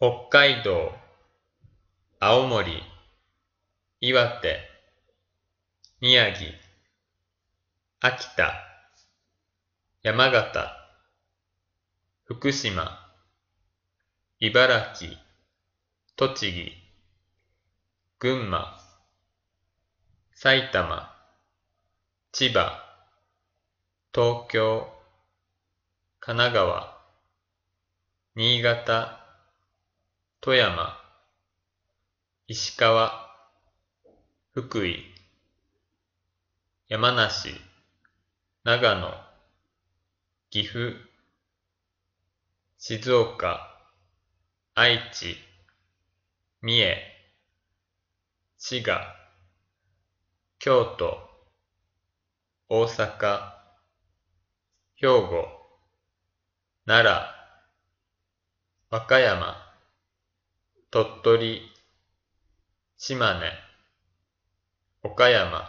北海道、青森、岩手、宮城、秋田、山形、福島、茨城、栃木、群馬、埼玉、千葉、東京、神奈川、新潟、富山、石川、福井、山梨、長野、岐阜、静岡、愛知、三重、滋賀、京都、大阪、兵庫、奈良、和歌山、鳥取、島根、岡山、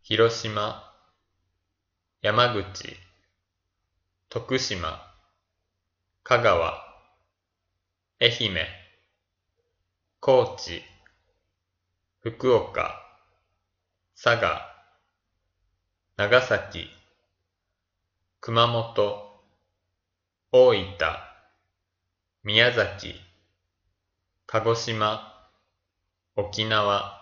広島、山口、徳島、香川、愛媛、高知、福岡、佐賀、長崎、熊本、大分、宮崎、鹿児島、沖縄